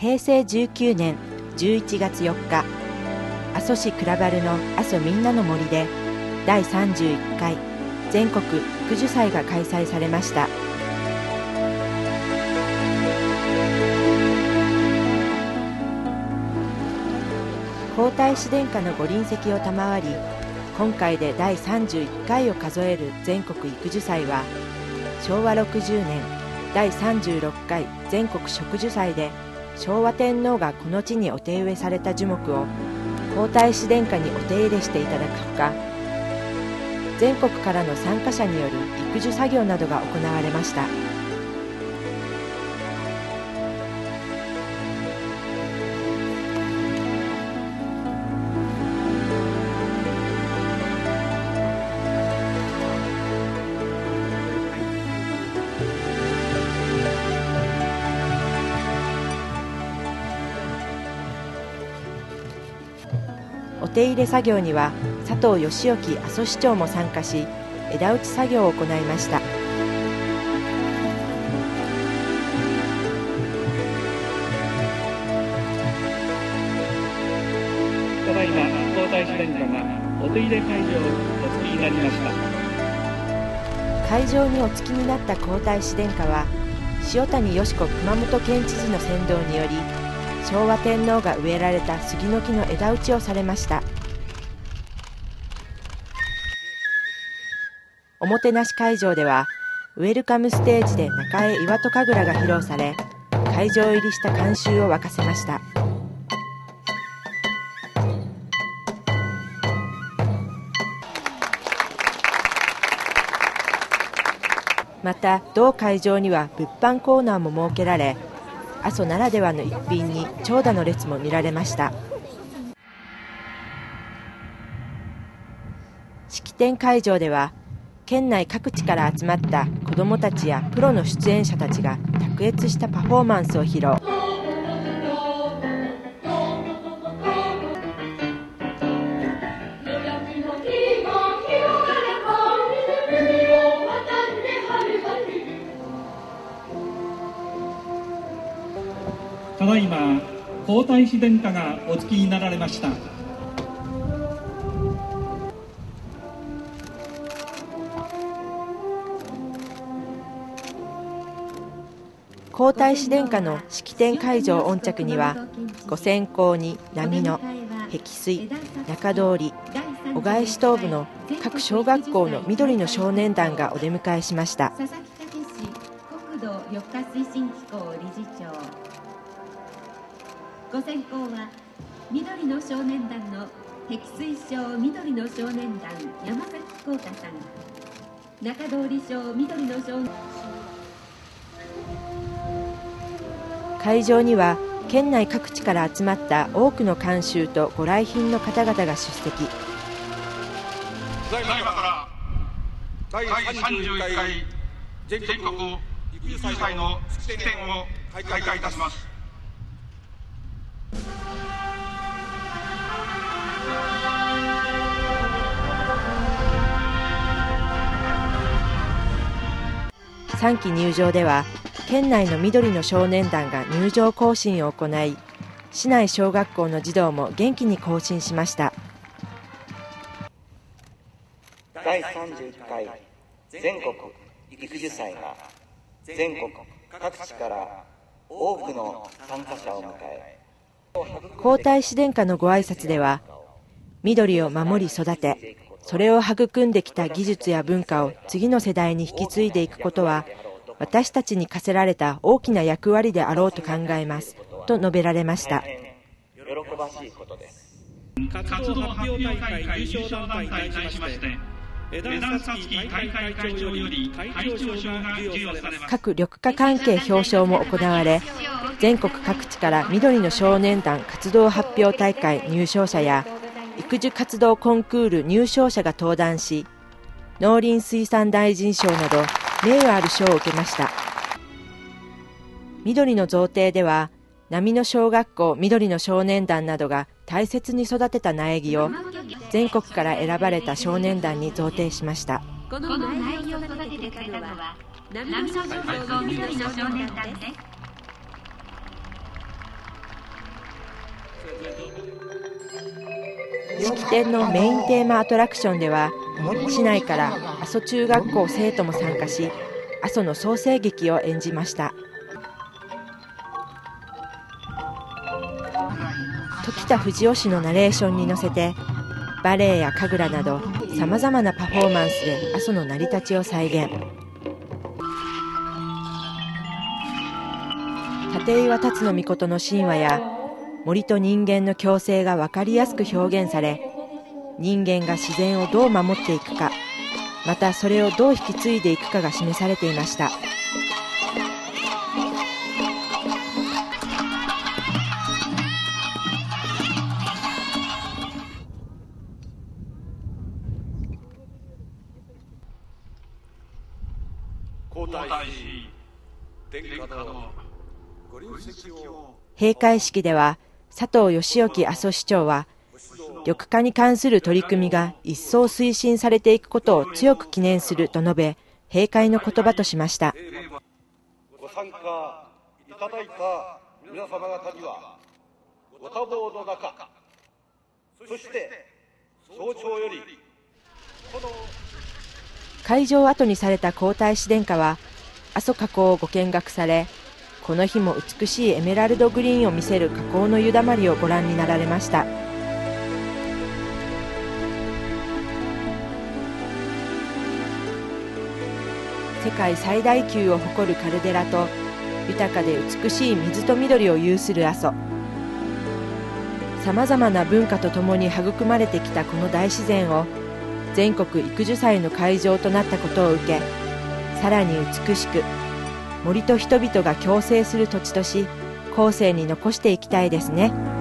平成19年11月4日阿蘇市倉原の阿蘇みんなの森で第31回全国福寿祭が開催されました。皇太子殿下のご臨席を賜り今回で第31回を数える全国育樹祭は昭和60年第36回全国植樹祭で昭和天皇がこの地にお手植えされた樹木を皇太子殿下にお手入れしていただくほか全国からの参加者による育樹作業などが行われました。お手入れ作業には佐藤義興阿蘇市長も参加し枝打ち作業を行いました。ただいま皇太子殿下がお手入れ会場をお着きになりました。会場にお着きになった皇太子殿下は塩谷よし子熊本県知事の先導により昭和天皇が植えられた杉の木の枝打ちをされました。おもてなし会場ではウェルカムステージで中江岩戸神楽が披露され会場入りした観衆を沸かせました。また同会場には物販コーナーも設けられ阿蘇ならではの一品に長蛇の列も見られました。式典会場では県内各地から集まった子どもたちやプロの出演者たちが卓越したパフォーマンスを披露。ただいま皇太子殿下がお着きになられました。皇太子殿下の式典会場音着には御線香に波の碧水中通り小返し東部の各小学校の緑の少年団がお出迎えしました。佐々木武国土緑化推進機構理事長ご選考は緑の少年団の碧水賞緑の少年団山崎幸太さん。中通り賞緑の少年会場には県内各地から集まった多くの観衆とご来賓の方々が出席。ただいまから第31回全国育樹祭の式典を開会いたします。3期入場では県内の緑の少年団が入場行進を行い市内小学校の児童も元気に行進しました。第31回全国育樹祭が全国各地から多くの参加者を迎え皇太子殿下のご挨拶では緑を守り育てそれを育んできた技術や文化を次の世代に引き継いでいくことは私たちに課せられた大きな役割であろうと考えますと述べられました。喜ばしいことです活動発表大会優勝団体にしまして各緑化関係表彰も行われ全国各地から緑の少年団活動発表大会入賞者や育樹活動コンクール入賞者が登壇し農林水産大臣賞など名誉ある賞を受けました。緑の贈呈では波の小学校緑の少年団などが大切に育てた苗木を全国から選ばれた少年団に贈呈しました。この苗木を育ててくれたのは波の小学校緑の少年団です。式典のメインテーマアトラクションでは市内から阿蘇中学校生徒も参加し阿蘇の創世劇を演じました。時田藤雄氏のナレーションに乗せてバレエや神楽などさまざまなパフォーマンスで阿蘇の成り立ちを再現。立岩辰野命の神話や森と人間の共生が分かりやすく表現され人間が自然をどう守っていくかまたそれをどう引き継いでいくかが示されていました。閉会式では佐藤義興阿蘇市長は緑化に関する取り組みが一層推進されていくことを強く記念すると述べ閉会の言葉としました。ご参加いただいた皆様方にはご多忙の中そして早朝よりこの会場を後にされた皇太子殿下は阿蘇火口をご見学されこの日も美しいエメラルドグリーンを見せる火口の湯だまりをご覧になられました。世界最大級を誇るカルデラと豊かで美しい水と緑を有する阿蘇。さまざまな文化とともに育まれてきたこの大自然を全国育樹祭の会場となったことを受けさらに美しく森と人々が共生する土地とし後世に残していきたいですね。